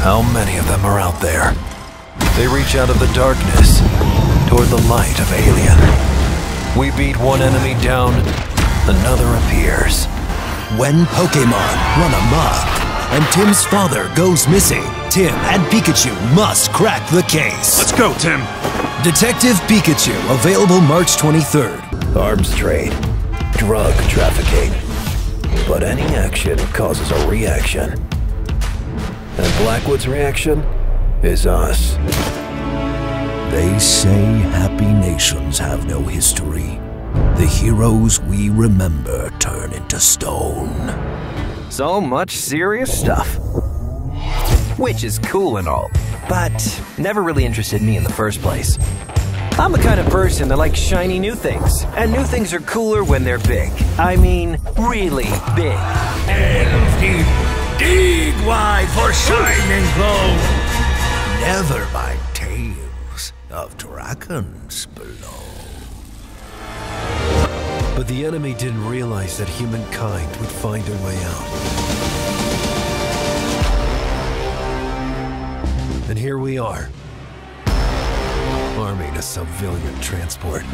How many of them are out there? They reach out of the darkness toward the light of Alien. We beat one enemy down, another appears. When Pokemon run amok and Tim's father goes missing, Tim and Pikachu must crack the case. Let's go, Tim. Detective Pikachu, available March 23rd. Arms trade, drug trafficking. But any action causes a reaction. And Blackwood's reaction is us. They say happy nations have no history. The heroes we remember turn into stone. So much serious stuff. Which is cool and all, but never really interested me in the first place. I'm the kind of person that likes shiny new things, and new things are cooler when they're big. I mean, really big. Delve deep, dig wide for shining gold. Never mind tales of dragons below. But the enemy didn't realize that humankind would find a way out. And here we are, arming a civilian transport.